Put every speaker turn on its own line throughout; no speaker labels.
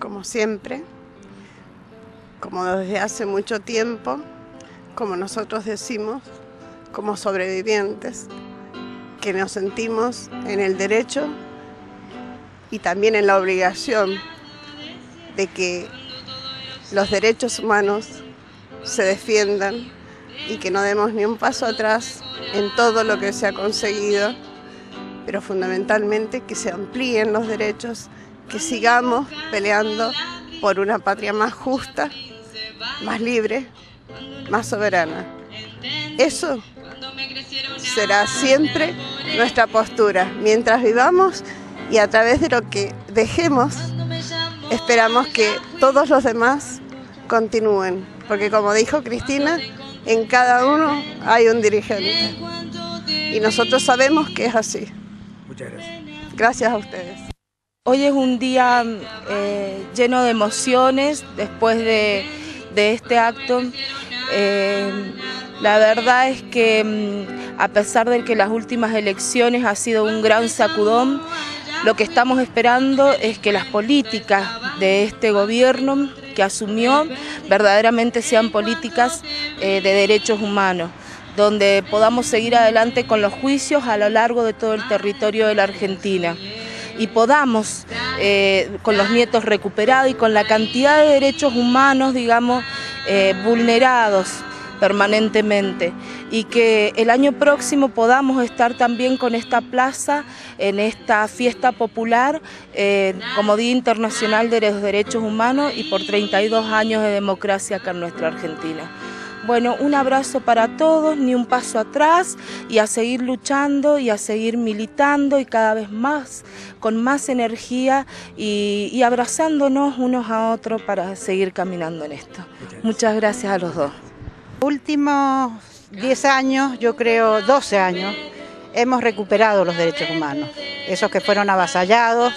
Como siempre, como desde hace mucho tiempo, como nosotros decimos, como sobrevivientes, que nos sentimos en el derecho y también en la obligación de que los derechos humanos se defiendan y que no demos ni un paso atrás en todo lo que se ha conseguido, pero fundamentalmente que se amplíen los derechos que sigamos peleando por una patria más justa, más libre, más soberana. Eso será siempre nuestra postura. Mientras vivamos y a través de lo que dejemos, esperamos que todos los demás continúen. Porque como dijo Cristina, en cada uno hay un dirigente. Y nosotros sabemos que es así.
Muchas gracias.
Gracias a ustedes.
Hoy es un día eh, lleno de emociones después de, este acto. Eh, la verdad es que mm, a pesar de que las últimas elecciones ha sido un gran sacudón, lo que estamos esperando es que las políticas de este gobierno que asumió verdaderamente sean políticas eh, de derechos humanos donde podamos seguir adelante con los juicios a lo largo de todo el territorio de la Argentina y podamos, eh, con los nietos recuperados y con la cantidad de derechos humanos, digamos, eh, vulnerados permanentemente y que el año próximo podamos estar también con esta plaza en esta fiesta popular eh, como Día Internacional de los Derechos Humanos y por 32 años de democracia acá en nuestra Argentina. Bueno, un abrazo para todos, ni un paso atrás y a seguir luchando y a seguir militando y cada vez más, con más energía y, abrazándonos unos a otros para seguir caminando en esto. Muchas gracias a los dos.
Últimos 10 años, yo creo 12 años, hemos recuperado los derechos humanos, esos que fueron avasallados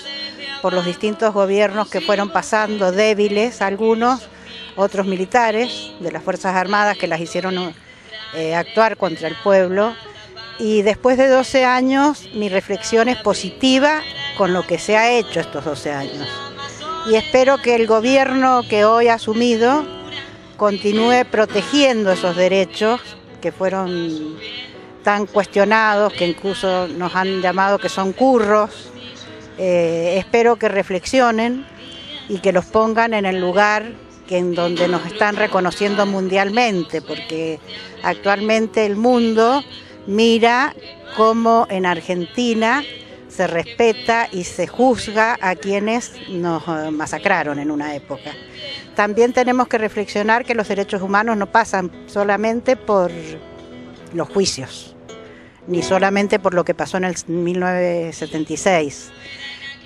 por los distintos gobiernos que fueron pasando débiles, algunos, otros militares de las Fuerzas Armadas que las hicieron eh, actuar contra el pueblo. Y después de 12 años mi reflexión es positiva con lo que se ha hecho estos 12 años. Y espero que el gobierno que hoy ha asumido continúe protegiendo esos derechos que fueron tan cuestionados, que incluso nos han llamado que son curros. Eh, espero que reflexionen y que los pongan en el lugar que en donde nos están reconociendo mundialmente, porque actualmente el mundo mira cómo en Argentina se respeta y se juzga a quienes nos eh, masacraron en una época. También tenemos que reflexionar que los derechos humanos no pasan solamente por los juicios, ni solamente por lo que pasó en el 1976.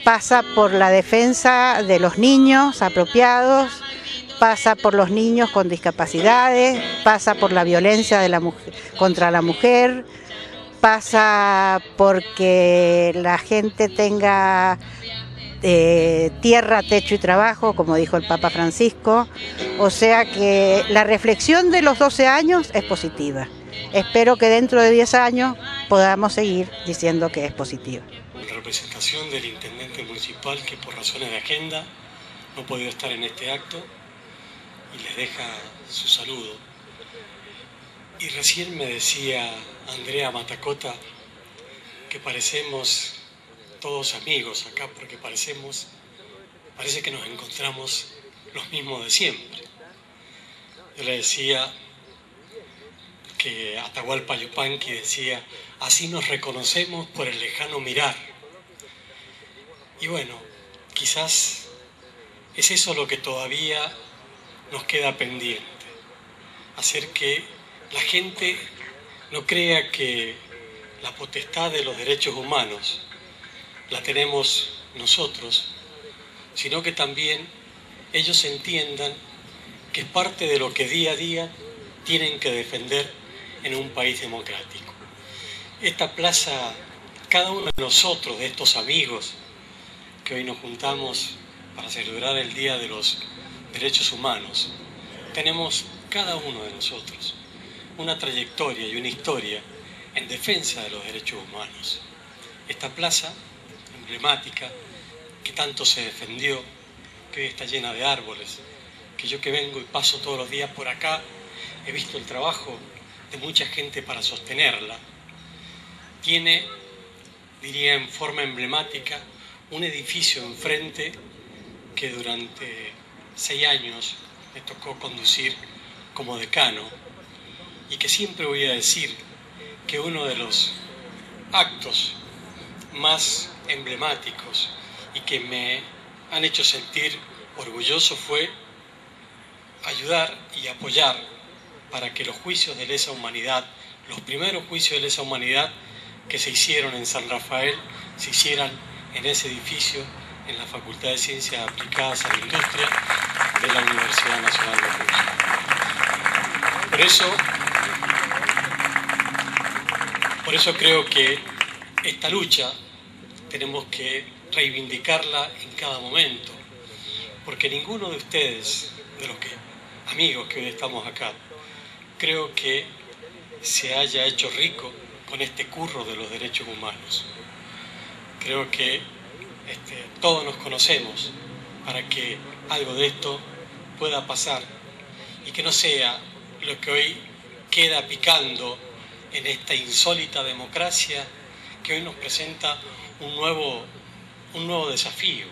Pasa por la defensa de los niños apropiados, pasa por los niños con discapacidades, pasa por la violencia contra la mujer, pasa porque la gente tenga eh, tierra, techo y trabajo, como dijo el Papa Francisco. O sea que la reflexión de los 12 años es positiva. Espero que dentro de 10 años podamos seguir diciendo que es positiva.
En representación del intendente municipal que por razones de agenda no ha podido estar en este acto, y les deja su saludo. Y recién me decía Andrea Matacota que parecemos todos amigos acá porque parecemos, parece que nos encontramos los mismos de siempre. Yo le decía que Atahualpa Yupanqui decía, así nos reconocemos por el lejano mirar. Y bueno, quizás es eso lo que todavía nos queda pendiente. Hacer que la gente no crea que la potestad de los derechos humanos la tenemos nosotros, sino que también ellos entiendan que es parte de lo que día a día tienen que defender en un país democrático. Esta plaza, cada uno de nosotros, de estos amigos que hoy nos juntamos para celebrar el Día de los derechos humanos, tenemos cada uno de nosotros una trayectoria y una historia en defensa de los derechos humanos. Esta plaza emblemática que tanto se defendió que hoy está llena de árboles, que yo que vengo y paso todos los días por acá, he visto el trabajo de mucha gente para sostenerla, tiene, diría en forma emblemática, un edificio enfrente que durante seis años me tocó conducir como decano y que siempre voy a decir que uno de los actos más emblemáticos y que me han hecho sentir orgulloso fue ayudar y apoyar para que los juicios de lesa humanidad, los primeros juicios de lesa humanidad que se hicieron en San Rafael, se hicieran en ese edificio en la Facultad de Ciencias Aplicadas a la Industria de la Universidad Nacional de Cuyo. Por eso, por eso creo que esta lucha tenemos que reivindicarla en cada momento, porque ninguno de ustedes, de los que, amigos que hoy estamos acá, creo que se haya hecho rico con este curro de los derechos humanos. Creo que todos nos conocemos para que algo de esto pueda pasar y que no sea lo que hoy queda picando en esta insólita democracia que hoy nos presenta un nuevo, un nuevo desafío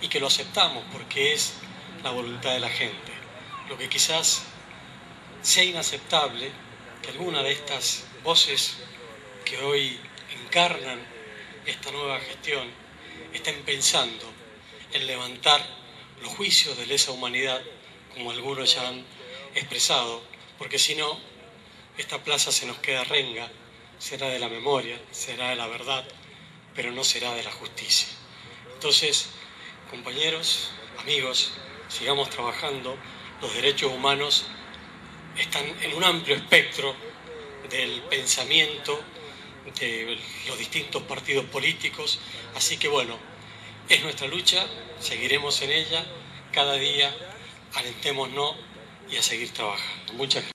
y que lo aceptamos porque es la voluntad de la gente. Lo que quizás sea inaceptable que alguna de estas voces que hoy encarnan esta nueva gestión estén pensando en levantar los juicios de lesa humanidad, como algunos ya han expresado, porque si no, esta plaza se nos queda renga, será de la memoria, será de la verdad, pero no será de la justicia. Entonces, compañeros, amigos, sigamos trabajando, los derechos humanos están en un amplio espectro del pensamiento de los distintos partidos políticos, así que bueno, es nuestra lucha, seguiremos en ella, cada día alentémonos y a seguir trabajando. Muchas gracias.